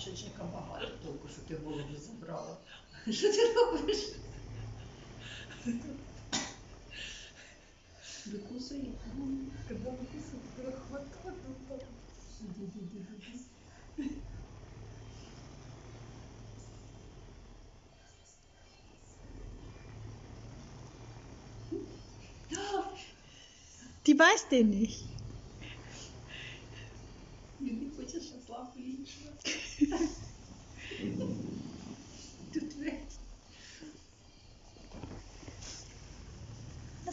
ще багато толку, що ти голову забрала. Що ти робиш? Викусує. Когда выписывают, когда хватает, вот так. Die weiß den nicht.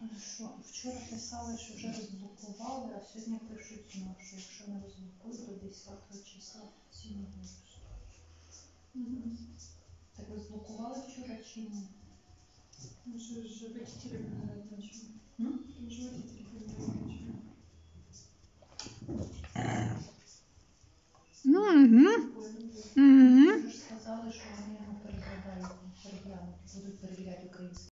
Хорошо. Вчора писали, що вже розблокували, а сьогодні пишуть знову, що якщо не розблокують до 10 числа сім'ї Угу. Так розблокували вчора чи ні? Ну, Мы же водители начали. Мы же водители начали. Ну, угу. Угу. Ви ж сказали, що вони його переглядають, переглянуть, будуть перевіряти українські.